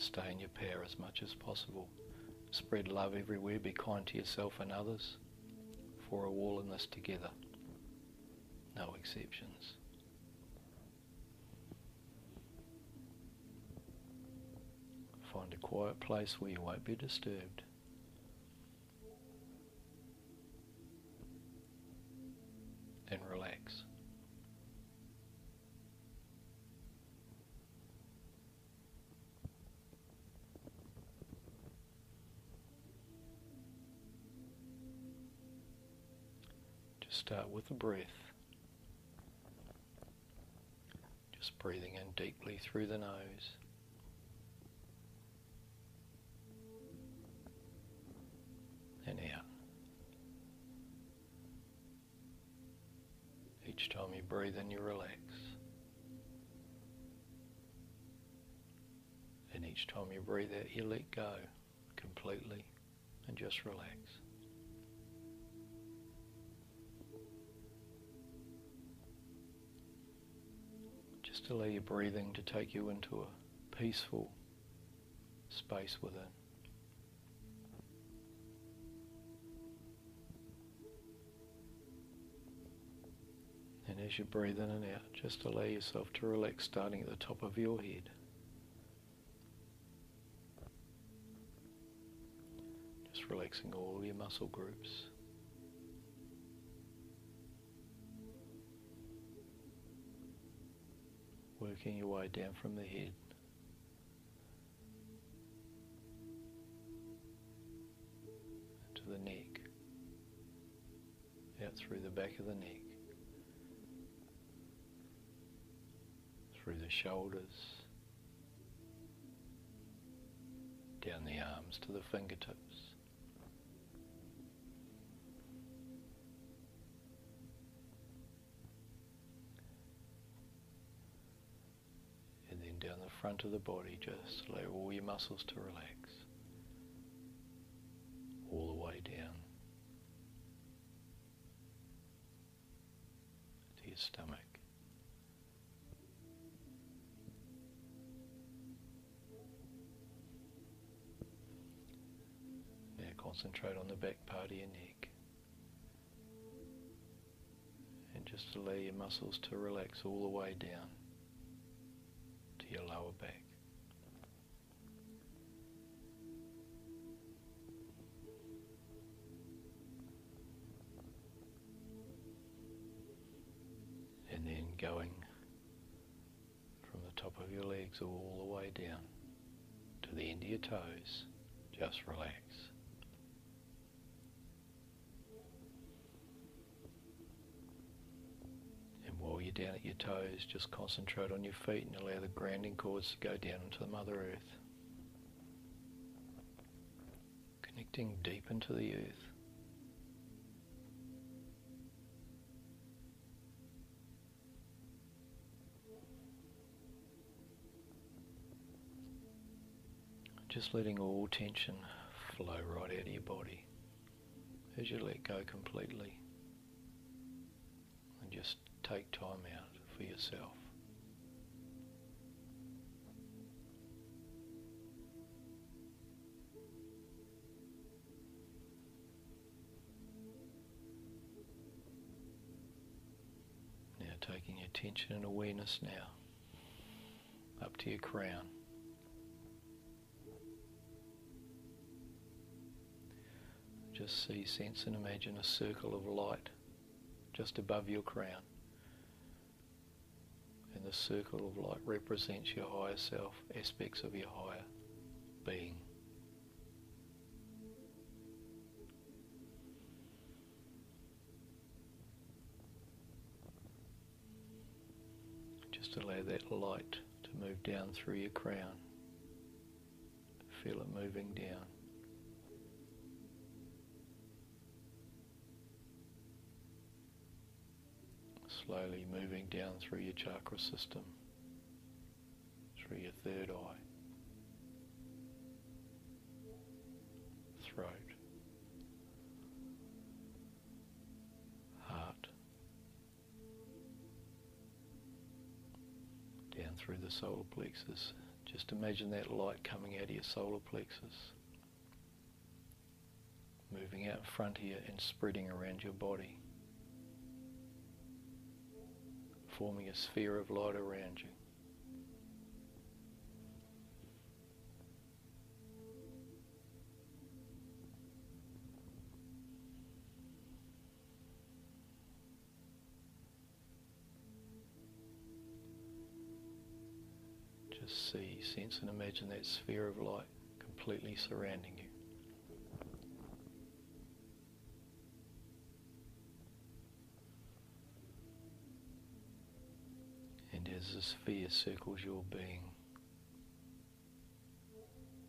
Stay in your power as much as possible. Spread love everywhere. Be kind to yourself and others. For we're all in this together. No exceptions. Find a quiet place where you won't be disturbed. Start uh, with the breath. Just breathing in deeply through the nose. And out. Each time you breathe in, you relax. And each time you breathe out, you let go completely and just relax. Allow your breathing to take you into a peaceful space within. And as you breathe in and out, just allow yourself to relax, starting at the top of your head. Just relaxing all your muscle groups. Working your way down from the head. To the neck. Out through the back of the neck. Through the shoulders. Down the arms to the fingertips. Front of the body, just allow all your muscles to relax. All the way down to your stomach. Now concentrate on the back part of your neck. And just allow your muscles to relax all the way down And then going from the top of your legs all the way down to the end of your toes, just relax. And while you're down at your toes, just concentrate on your feet and allow the grounding cords to go down into the Mother Earth. Connecting deep into the earth. Just letting all tension flow right out of your body as you let go completely. And just take time out for yourself. Now taking your attention and awareness now up to your crown. Just see, sense, and imagine a circle of light just above your crown. And the circle of light represents your higher self, aspects of your higher being. Just allow that light to move down through your crown. Feel it moving down. Slowly moving down through your chakra system, through your third eye, throat, heart, down through the solar plexus, Just imagine that light coming out of your solar plexus, moving out in front you and spreading around your body, forming a sphere of light around you. Just see, sense, and imagine that sphere of light completely surrounding you. As the sphere circles your being,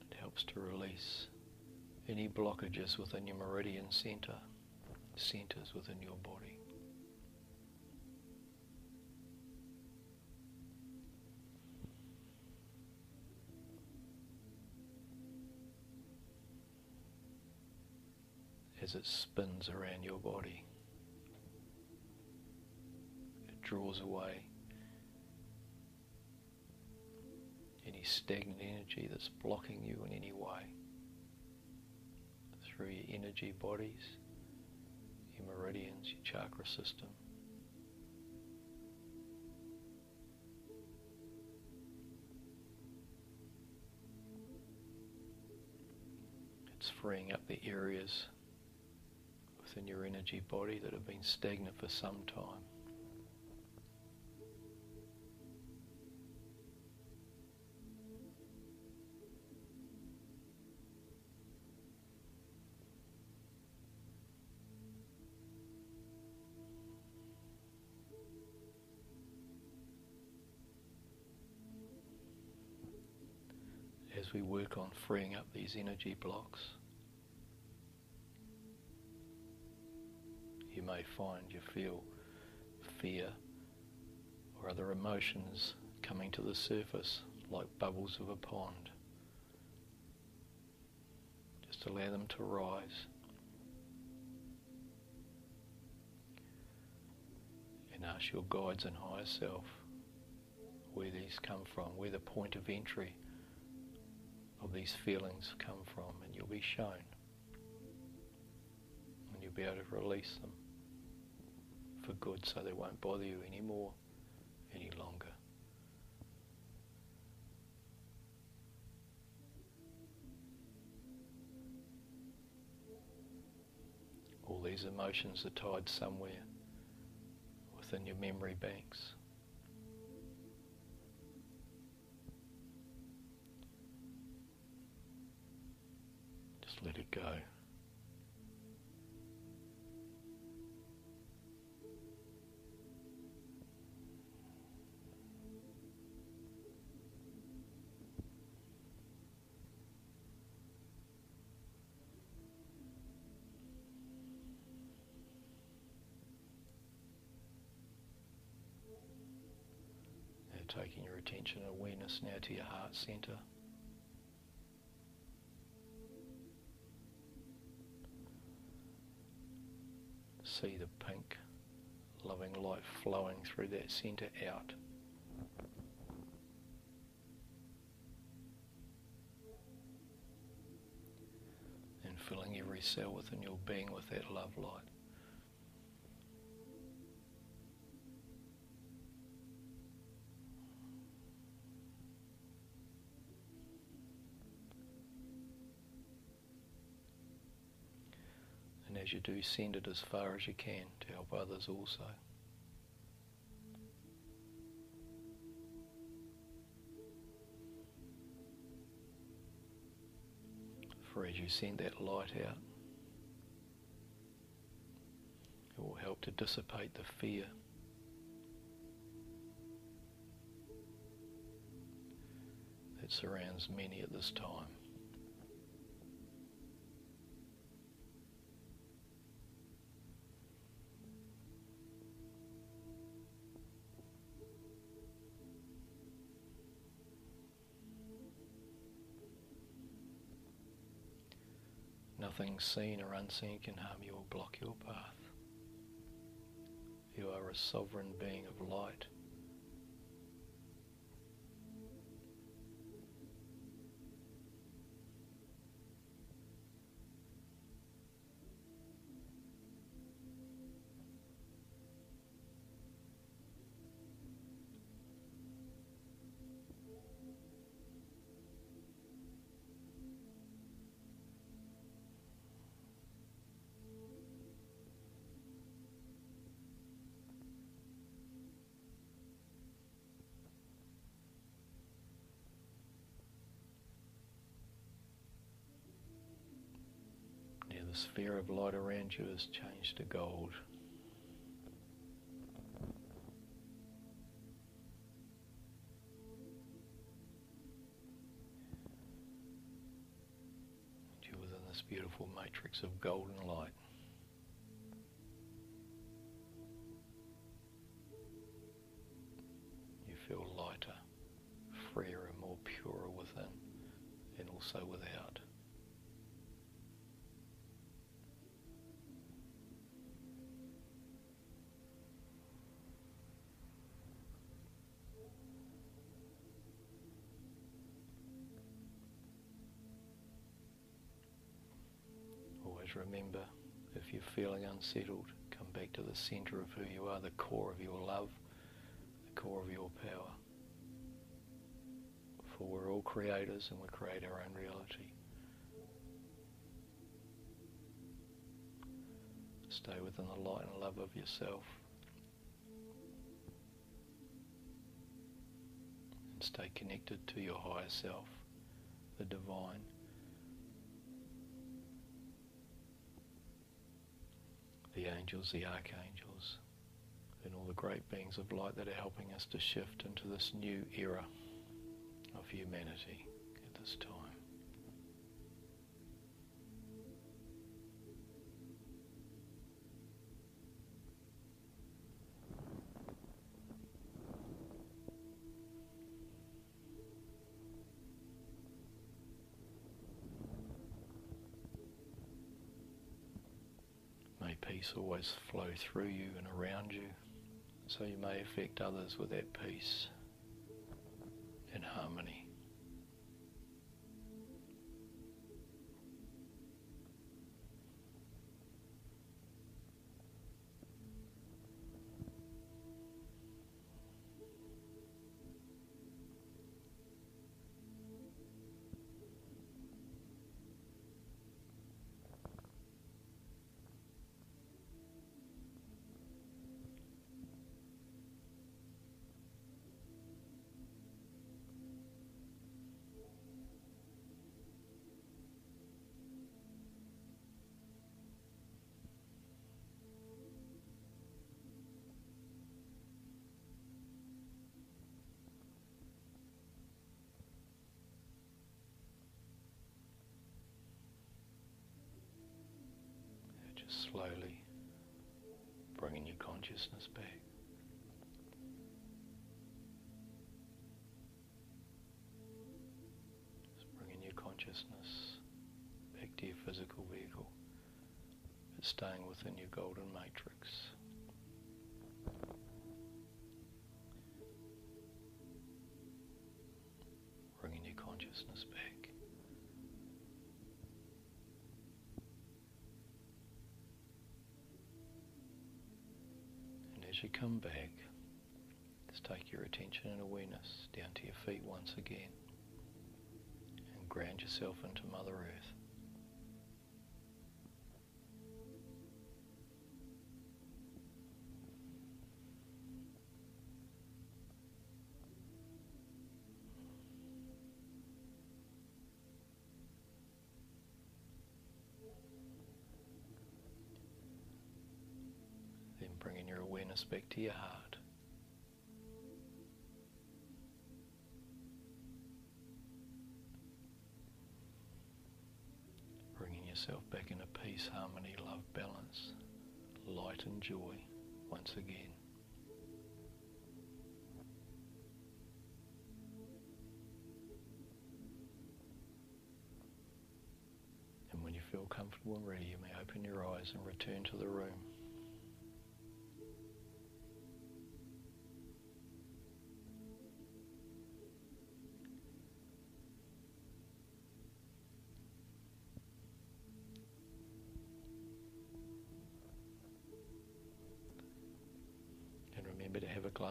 it helps to release any blockages within your meridian center, centers within your body. as it spins around your body. It draws away any stagnant energy that's blocking you in any way through your energy bodies, your meridians, your chakra system. It's freeing up the areas within your energy body that have been stagnant for some time. As we work on freeing up these energy blocks, you may find you feel fear or other emotions coming to the surface like bubbles of a pond. Just allow them to rise. And ask your guides and higher self where these come from, where the point of entry of these feelings come from, and you'll be shown. And you'll be able to release them for good so they won't bother you anymore, any longer. All these emotions are tied somewhere within your memory banks. Go. taking your attention and awareness now to your heart center. Flowing through that center out. And filling every cell within your being with that love light. And as you do, send it as far as you can to help others also. As you send that light out, it will help to dissipate the fear. that surrounds many at this time. Nothing seen or unseen can harm you or block your path. You are a sovereign being of light. The sphere of light around you has changed to gold. And you're within this beautiful matrix of golden light. Remember if you're feeling unsettled, come back to the center of who you are, the core of your love, the core of your power. For we're all creators and we create our own reality. Stay within the light and love of yourself. And stay connected to your higher self, the divine. The angels, the archangels, and all the great beings of light that are helping us to shift into this new era of humanity at this time. Peace always flow through you and around you, so you may affect others with that peace and harmony. Slowly bringing your consciousness back. Just bringing your consciousness back to your physical vehicle, but staying within your golden matrix. You come back, just take your attention and awareness down to your feet once again and ground yourself into Mother Earth. Awareness back to your heart. Bringing yourself back into peace, harmony, love, balance, light, and joy once again. And when you feel comfortable and ready, you may open your eyes and return to the room.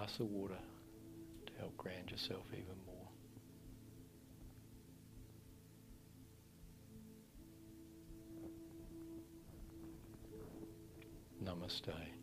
Glass of water to help ground yourself even more. Namaste.